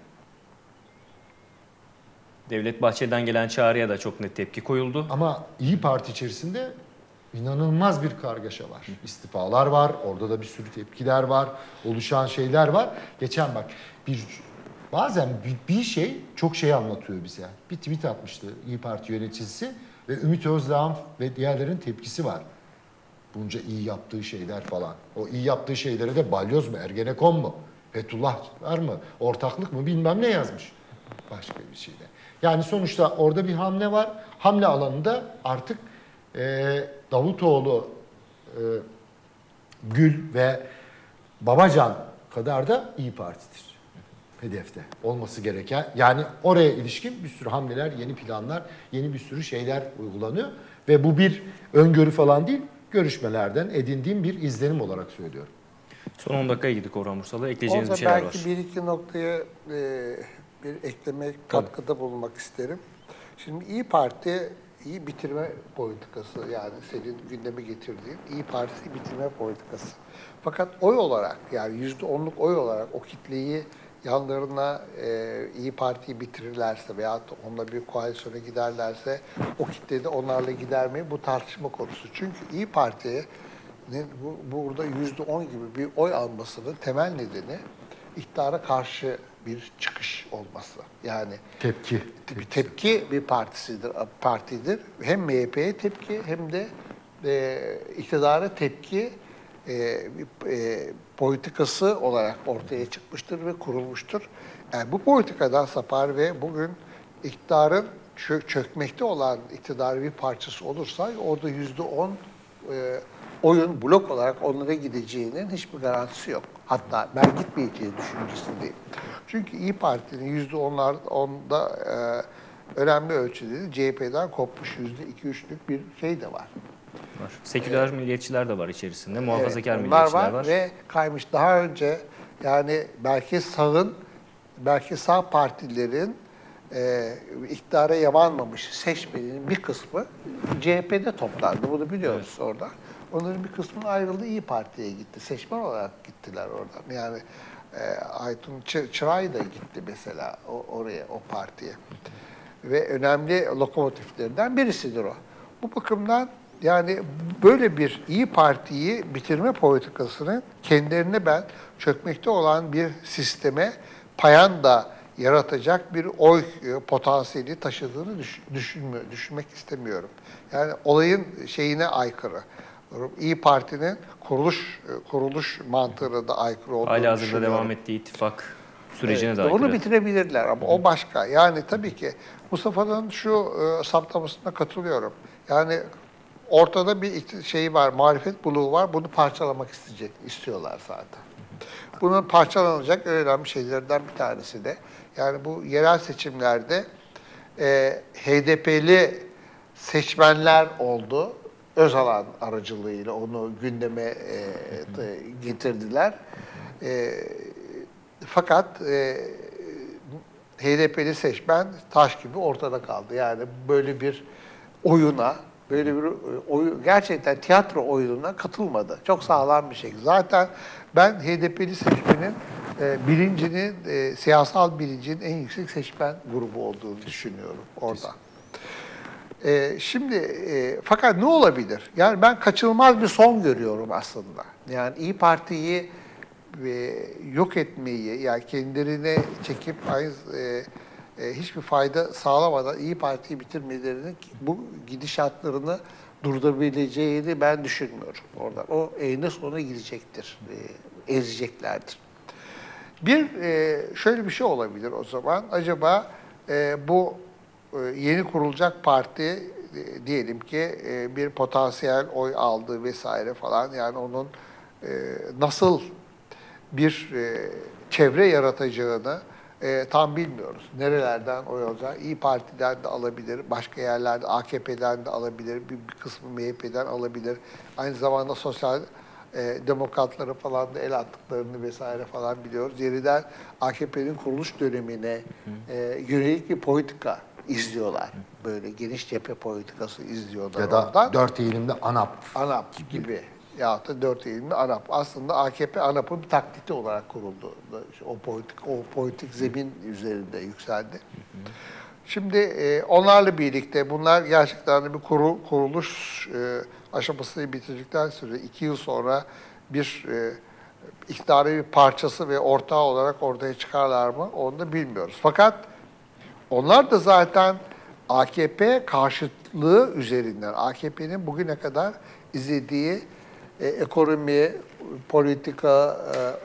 Devlet Bahçeli'den gelen çağrıya da çok net tepki koyuldu. Ama İyi Parti içerisinde inanılmaz bir kargaşa var. İstifalar var, orada da bir sürü tepkiler var, oluşan şeyler var. Geçen bak bir bazen bir, bir şey çok şey anlatıyor bize. Bir tweet atmıştı İyi Parti yöneticisi ve Ümit Özdağ'ın ve diğerlerin tepkisi var. Bunca iyi yaptığı şeyler falan. O iyi yaptığı şeylere de balyoz mu, Ergenekon mu, Fethullah var mı, ortaklık mı bilmem ne yazmış. Başka bir şeyde. Yani sonuçta orada bir hamle var. Hamle alanında artık e, Davutoğlu, e, Gül ve Babacan kadar da İyi Parti'dir. Hedefte olması gereken. Yani oraya ilişkin bir sürü hamleler, yeni planlar, yeni bir sürü şeyler uygulanıyor. Ve bu bir öngörü falan değil, görüşmelerden edindiğim bir izlenim olarak söylüyorum. Son 10 dakikaya gidik Orhan Bursalı. Ekleyeceğiniz Orada bir şeyler belki var. bir iki noktaya e, bir ekleme katkıda bulunmak isterim. Şimdi İyi Parti iyi bitirme politikası yani senin gündeme getirdiğin İyi Parti bitirme politikası. Fakat oy olarak yani yüzde onluk oy olarak o kitleyi yanlarına e, İyi Parti'yi bitirirlerse veya onunla bir koalisyona giderlerse o kitleyi de onlarla gidermeyi bu tartışma konusu. Çünkü İyi Parti'ye bu, burada yüzde on gibi bir oy almasının temel nedeni iktidara karşı bir çıkış olması. Yani Tepki. bir tepki bir partisidir, partidir. Hem MHP'ye tepki hem de e, iktidara tepki e, e, politikası olarak ortaya çıkmıştır ve kurulmuştur. Yani bu politikadan sapar ve bugün iktidarın çö- çökmekte olan iktidarı bir parçası olursa orada yüzde on e, oyun blok olarak onlara gideceğinin hiçbir garantisi yok. Hatta ben gitmeyeceği düşüncesindeyim. Çünkü İyi Parti'nin yüzde onlar onda e, önemli ölçüde CHP'den kopmuş yüzde iki üçlük bir şey de var. var. Seküler milliyetçiler de var içerisinde. Muhafazakar Evet, milliyetçiler var, var. ve kaymış. Daha önce yani belki sağın, belki sağ partilerin e, iktidara yamanmamış seçmenin bir kısmı CHP'de toplandı. Bunu biliyoruz orada. Onların bir kısmı ayrıldı İyi Parti'ye gitti. Seçmen olarak gittiler oradan. Yani e, Aytun Çı- Çıray da gitti mesela o, oraya, o partiye. Ve önemli lokomotiflerinden birisidir o. Bu bakımdan yani böyle bir İyi Parti'yi bitirme politikasının kendilerine ben çökmekte olan bir sisteme payanda yaratacak bir oy e, potansiyeli taşıdığını düş- düşünmüyor, düşünmek istemiyorum. Yani olayın şeyine aykırı. İyi Parti'nin kuruluş e, kuruluş mantığına da aykırı olduğunu Hala hazırda devam ettiği ittifak sürecine Evet, de Onu aykırı. bitirebilirler ama o başka. Yani tabii ki Mustafa'nın şu e, saptamasına katılıyorum. Yani ortada bir şey var, marifet buluğu var. Bunu parçalamak isteyecek, istiyorlar zaten. Bunun parçalanacak önemli şeylerden bir tanesi de yani bu yerel seçimlerde e, HDP'li seçmenler oldu. Özalan aracılığıyla onu gündeme e, t- getirdiler. E, fakat e, HDP'li seçmen taş gibi ortada kaldı. Yani böyle bir oyuna, böyle bir e, oyu, gerçekten tiyatro oyununa katılmadı. Çok sağlam bir şey. Zaten ben HDP'li seçmenin e, bilincinin, e, siyasal bilincinin en yüksek seçmen grubu olduğunu düşünüyorum orada. E, şimdi e, fakat ne olabilir? Yani ben kaçınılmaz bir son görüyorum aslında. Yani İyi Parti'yi e, yok etmeyi, yani kendilerine çekip aynı e, e, hiçbir fayda sağlamadan İyi Parti'yi bitirmelerinin bu gidişatlarını durdurabileceğini ben düşünmüyorum oradan. O eninde sonuna gidecektir, e, ezeceklerdir. Bir e, şöyle bir şey olabilir o zaman. Acaba e, bu yeni kurulacak parti e, diyelim ki e, bir potansiyel oy aldı vesaire falan yani onun e, nasıl bir e, çevre yaratacağını e, tam bilmiyoruz. Nerelerden oy alacağı. İyi Parti'den de alabilir, başka yerlerde AKP'den de alabilir, bir, bir kısmı MHP'den alabilir. Aynı zamanda sosyal e, demokratlara falan da el attıklarını vesaire falan biliyoruz. Yeniden AKP'nin kuruluş dönemine e, yönelik bir politika izliyorlar. Böyle geniş cephe politikası izliyorlar Ya da oradan. dört eğilimde ANAP. ANAP gibi ya da dört eğilimli ANAP. Aslında AKP ANAP'ın bir taklidi olarak kuruldu. O politik o politik zemin üzerinde yükseldi. Şimdi e, onlarla birlikte bunlar gerçekten bir kuru, kuruluş e, aşamasını bitirdikten sonra iki yıl sonra bir e, iktidarın bir parçası ve ortağı olarak ortaya çıkarlar mı onu da bilmiyoruz. Fakat onlar da zaten AKP karşıtlığı üzerinden, AKP'nin bugüne kadar izlediği e, ekonomi, politika,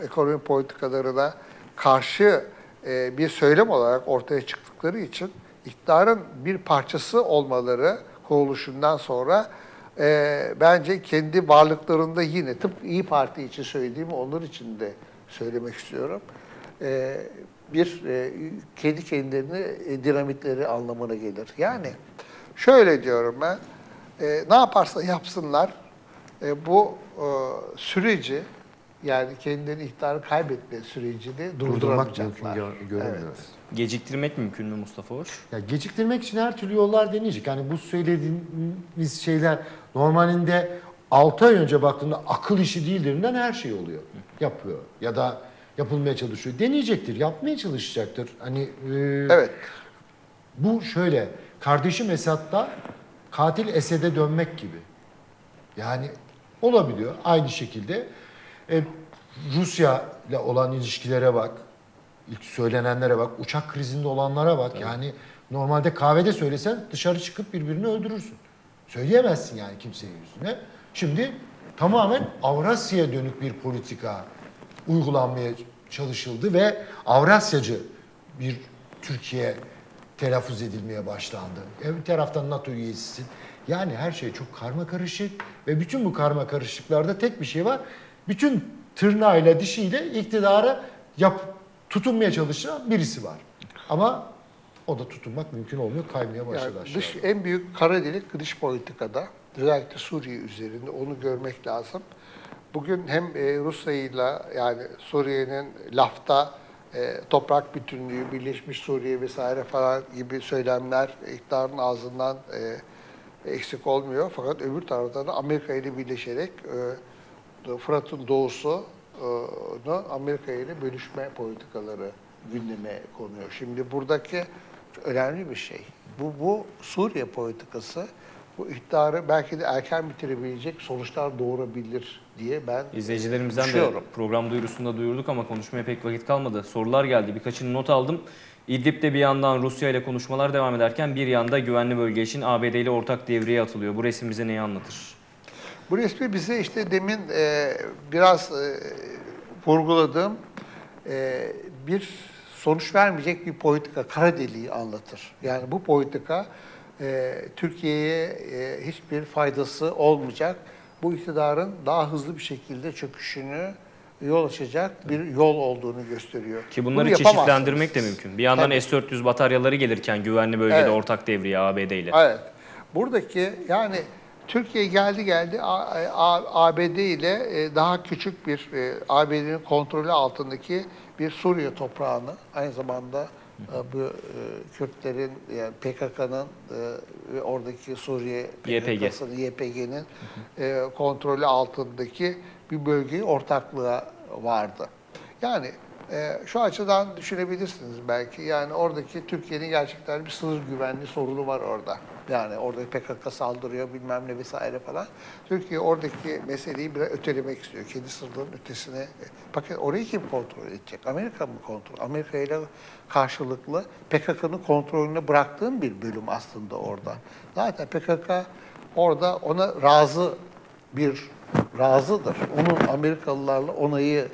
e, ekonomi politikalarına karşı e, bir söylem olarak ortaya çıktıkları için iktidarın bir parçası olmaları kuruluşundan sonra e, bence kendi varlıklarında yine tıpkı İyi Parti için söylediğimi onlar için de söylemek istiyorum. E, bir e, kendi kendilerini e, dinamitleri anlamına gelir. Yani şöyle diyorum ben, e, ne yaparsa yapsınlar e, bu e, süreci yani kendileri iktidarı kaybetme sürecini Durdurmak durduramayacaklar. mümkün gö- göremiyoruz. Geciktirmek mümkün mü Mustafa Hoş? Ya geciktirmek için her türlü yollar deneyecek. Hani bu söylediğimiz şeyler normalinde 6 ay önce baktığında akıl işi değillerinden her şey oluyor. Yapıyor ya da yapılmaya çalışıyor. Deneyecektir, yapmaya çalışacaktır. Hani e, Evet. bu şöyle kardeşim Esad'da katil Esed'e dönmek gibi. Yani olabiliyor aynı şekilde. E, Rusya ile olan ilişkilere bak. ilk söylenenlere bak. Uçak krizinde olanlara bak. Yani normalde kahvede söylesen dışarı çıkıp birbirini öldürürsün. Söyleyemezsin yani kimsenin yüzüne. Şimdi tamamen Avrasya'ya dönük bir politika uygulanmaya çalışıldı ve Avrasyacı bir Türkiye telaffuz edilmeye başlandı. Bir taraftan NATO üyesisin. Yani her şey çok karma karışık ve bütün bu karma karışıklarda tek bir şey var. Bütün tırnağıyla dişiyle iktidara yap, tutunmaya çalışan birisi var. Ama o da tutunmak mümkün olmuyor. Kaymaya başladı Yani dış, en büyük kara delik dış politikada özellikle Suriye üzerinde onu görmek lazım. Bugün hem e, Rusya'yla yani Suriye'nin lafta e, toprak bütünlüğü, Birleşmiş Suriye vesaire falan gibi söylemler iktidarın ağzından e, eksik olmuyor. Fakat öbür tarafta da Amerika ile birleşerek Fırat'ın doğusunu Amerika ile bölüşme politikaları gündeme konuyor. Şimdi buradaki önemli bir şey. Bu, bu Suriye politikası bu iktidarı belki de erken bitirebilecek sonuçlar doğurabilir diye ben İzleyicilerimizden de düşünüyorum. program duyurusunda duyurduk ama konuşmaya pek vakit kalmadı. Sorular geldi. Birkaçını not aldım. İdlib'de bir yandan Rusya ile konuşmalar devam ederken bir yanda güvenli bölge için ABD ile ortak devreye atılıyor. Bu resim bize neyi anlatır? Bu resmi bize işte demin e, biraz e, vurguladığım e, bir sonuç vermeyecek bir politika, kara deliği anlatır. Yani bu politika e, Türkiye'ye e, hiçbir faydası olmayacak. Bu iktidarın daha hızlı bir şekilde çöküşünü yol açacak bir yol olduğunu gösteriyor. Ki bunları Bunu çeşitlendirmek de mümkün. Bir yandan Tabii. S-400 bataryaları gelirken güvenli bölgede Evet. ortak devreye ABD ile. Evet. Buradaki yani Türkiye geldi geldi ABD ile e, daha küçük bir e, ABD'nin kontrolü altındaki bir Suriye toprağını aynı zamanda bu e, Kürtlerin yani PKK'nın e, ve oradaki Suriye. PKK'sının YPG'nin e, kontrolü altındaki bir bölgeyi ortaklığa vardı. Yani e, şu açıdan düşünebilirsiniz belki. Yani oradaki Türkiye'nin gerçekten bir sınır güvenliği sorunu var orada. Yani orada PKK saldırıyor bilmem ne vesaire falan. Türkiye oradaki meseleyi biraz ötelemek istiyor. Kendi sınırların ötesine. Bakın orayı kim kontrol edecek? Amerika mı kontrol? Amerika ile karşılıklı PKK'nın kontrolünü bıraktığım bir bölüm aslında orada. Zaten PKK orada ona razı bir razıdır. Onun Amerikalılarla onayıyla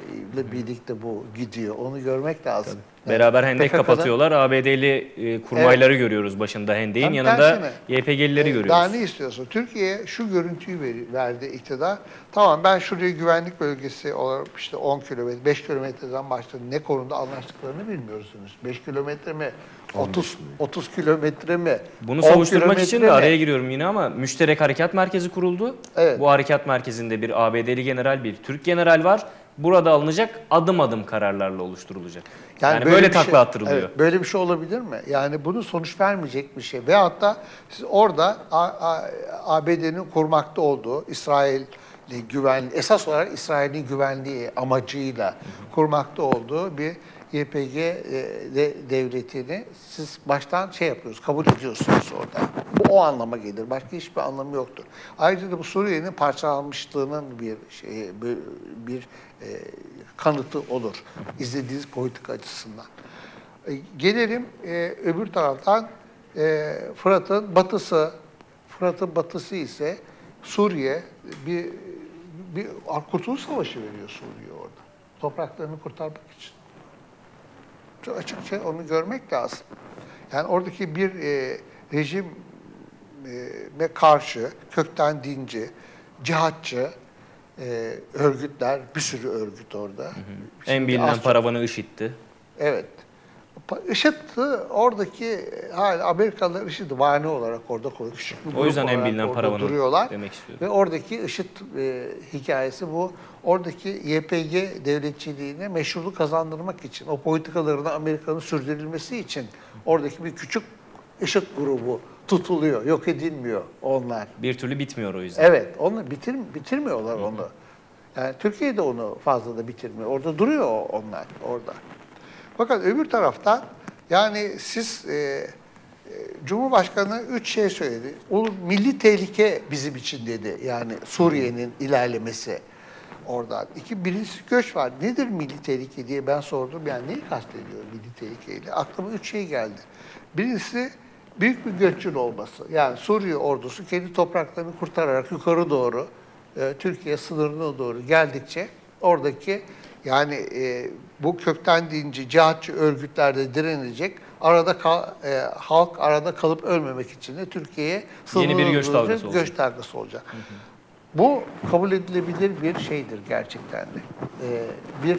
birlikte bu gidiyor. Onu görmek lazım. Yani Beraber hendek PKK'da kapatıyorlar. ABD'li e, kurmayları görüyoruz başında hendeğin. Tam Yanında. YPG'lileri e, görüyoruz. Daha ne istiyorsun? Türkiye şu görüntüyü verdi iktidar. Tamam ben şuraya güvenlik bölgesi olarak işte 10 kilometre, 5 kilometreden başladı. Ne konuda anlaştıklarını bilmiyorsunuz. 5 kilometre mi? 30 30 kilometre mi? Bunu 10 savuşturmak için de mi? araya giriyorum yine ama müşterek harekat merkezi kuruldu. Evet. Bu harekat merkezinde bir ABD'li general, bir Türk general var. Burada alınacak adım adım kararlarla oluşturulacak. Yani, böyle, bir takla şey- attırılıyor. Evet, böyle bir şey olabilir mi? Yani bunun sonuç vermeyecek bir şey. Veyahut da siz orada ABD'nin kurmakta olduğu İsrail güven esas olarak İsrail'in güvenliği amacıyla kurmakta olduğu bir YPG e, de- devletini siz baştan şey yapıyorsunuz, kabul ediyorsunuz orada. Bu o anlama gelir. Başka hiçbir anlamı yoktur. Ayrıca da bu Suriye'nin parçalanmışlığının bir şey, bir, bir e, kanıtı olur izlediğiniz politika açısından. E, gelelim e, öbür taraftan e, Fırat'ın batısı. Fırat'ın batısı ise Suriye bir bir Kurtuluş Savaşı veriyor Suriye orada. Topraklarını kurtarmak için. Çok açıkça onu görmek lazım. Yani oradaki bir e, rejim e, karşı kökten dinci, cihatçı e, örgütler, bir sürü örgüt orada. En Şimdi bilinen az çok- paravanı IŞİD'ti. Evet. IŞİD'i oradaki hala Amerikalılar IŞİD'i vani olarak orada koyuyor. Küçük bir O yüzden en bilinen paravanı duruyorlar. demek istiyorum. Ve oradaki IŞİD e, hikayesi bu. Oradaki YPG devletçiliğine meşruluk kazandırmak için, o politikalarını Amerika'nın sürdürülmesi için oradaki bir küçük IŞİD grubu tutuluyor, yok edilmiyor onlar. Bir türlü bitmiyor o yüzden. Evet, onu bitir, bitirmiyorlar onu. Yani Türkiye de onu fazla da bitirmiyor. Orada duruyor onlar orada. Fakat öbür taraftan yani siz e, e, Cumhurbaşkanı üç şey söyledi. O milli tehlike bizim için dedi. Yani Suriye'nin ilerlemesi oradan. İki, birincisi göç var. Nedir milli tehlike diye ben sordum. Yani neyi kastediyor milli tehlikeyle? Aklıma üç şey geldi. Birincisi büyük bir göçün olması. Yani Suriye ordusu kendi topraklarını kurtararak yukarı doğru e, Türkiye sınırına doğru geldikçe oradaki yani e, bu kökten deyince cihatçı örgütlerde direnecek. Arada kal- e, halk arada kalıp ölmemek için de Türkiye'ye Yeni bir göç dalgası olacak. göç dalgası olacak. Bu kabul edilebilir bir şeydir gerçekten de. Ee, bir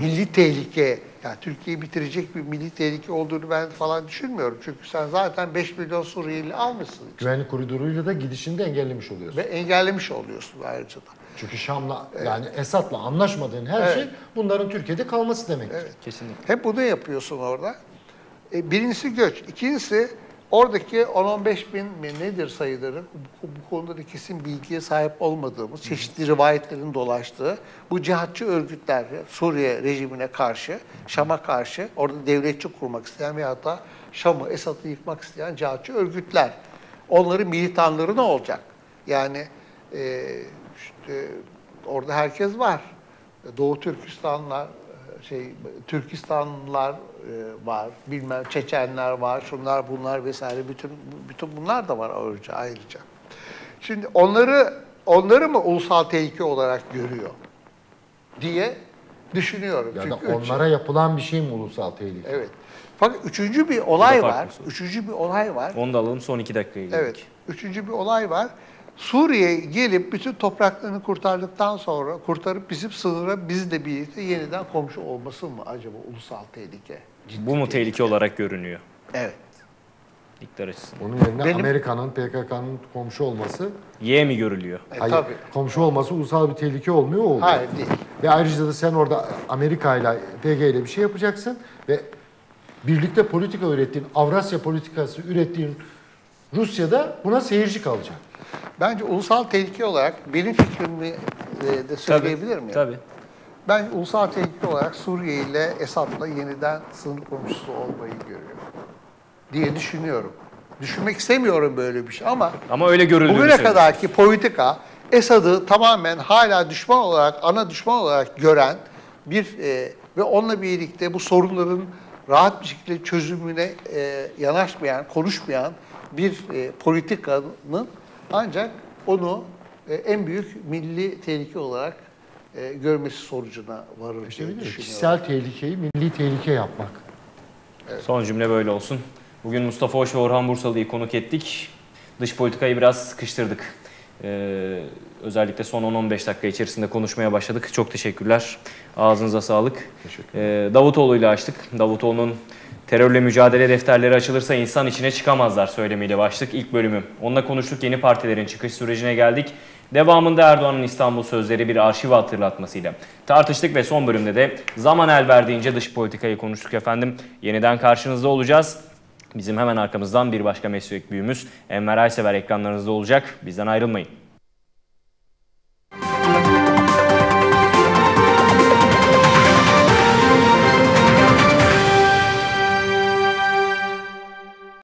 milli tehlike, yani Türkiye'yi bitirecek bir milli tehlike olduğunu ben falan düşünmüyorum. Çünkü sen zaten 5 milyon Suriyeli almışsın Güvenlik koridoruyla da gidişini de engellemiş oluyorsun. ve engellemiş oluyorsun ayrıca da. Çünkü Şam'la yani Esad'la anlaşmadığın her Evet. şey bunların Türkiye'de kalması demek. Kesinlikle. Hep bunu yapıyorsun orada. E, birincisi göç. İkincisi oradaki 10-15 bin mi nedir sayıları? Bu, bu konuda da kesin bilgiye sahip olmadığımız, çeşitli rivayetlerin dolaştığı bu cihatçı örgütler Suriye rejimine karşı, Şam'a karşı orada devletçi kurmak isteyen ve hatta Şam'ı, Esad'ı yıkmak isteyen cihatçı örgütler. Onların militanları ne olacak? Yani e, işte, orada herkes var. Doğu Türkistanlar, şey Türkistanlılar e, var, bilmem Çeçenler var, şunlar bunlar vesaire bütün bütün bunlar da var ayrıca ayrıca. Şimdi onları onları mı ulusal tehlike olarak görüyor diye düşünüyorum. Ya da Çünkü üç- onlara yapılan bir şey mi ulusal tehlike? evet. Fakat üçüncü bir olay var. Üçüncü bir olay var. Onu da alalım son iki dakikaya geldik. Evet. Üçüncü bir olay var. Suriye gelip bütün topraklarını kurtardıktan sonra kurtarıp bizim sınıra bizle birlikte yeniden komşu olması mı acaba ulusal tehlike? Ciddi Bu mu tehlike olarak görünüyor Evet. iktidar açısından? Onun yerine Benim- Amerika'nın PKK'nın komşu olması, Y mi görülüyor? E, hayır, tabii. komşu olması ulusal bir tehlike olmuyor o oluyor. Hayır değil. Ve ayrıca da sen orada Amerika ile PG ile bir şey yapacaksın ve birlikte politika ürettiğin, Avrasya politikası ürettiğin Rusya'da buna seyirci kalacak. Bence ulusal tehlike olarak benim fikrimi e, de söyleyebilir miyim? Tabii. Ben ulusal tehlike olarak Suriye ile Esad'la yeniden sınır komşusu olmayı görüyorum diye düşünüyorum. Düşünmek istemiyorum böyle bir şey ama Ama öyle görüldüğünü Bugüne söylüyor. kadarki politika Esad'ı tamamen hala düşman olarak, ana düşman olarak gören bir e, ve onunla birlikte bu sorunların rahat bir şekilde çözümüne e, yanaşmayan, konuşmayan bir e, politikanın ancak onu e, en büyük milli tehlike olarak e, görmesi sonucuna varır diye İşte de düşünüyorum. kişisel tehlikeyi milli tehlike yapmak. Son cümle böyle olsun. Bugün Mustafa Hoş ve Orhan Bursalı'yı konuk ettik. Dış politikayı biraz sıkıştırdık. Ee, özellikle son 10-15 dakika içerisinde konuşmaya başladık. Çok teşekkürler. Ağzınıza sağlık. Ee, Davutoğlu ile açtık. Davutoğlu'nun terörle mücadele defterleri açılırsa insan içine çıkamazlar söylemiyle başladık. İlk bölümü. Onunla konuştuk. Yeni partilerin çıkış sürecine geldik. Devamında Erdoğan'ın İstanbul sözleri bir arşiv hatırlatmasıyla tartıştık ve son bölümde de zaman el verdiğince dış politikayı konuştuk efendim. Yeniden karşınızda olacağız. Bizim hemen arkamızdan bir başka meslek büyüğümüz Enver Aysever ekranlarınızda olacak. Bizden ayrılmayın.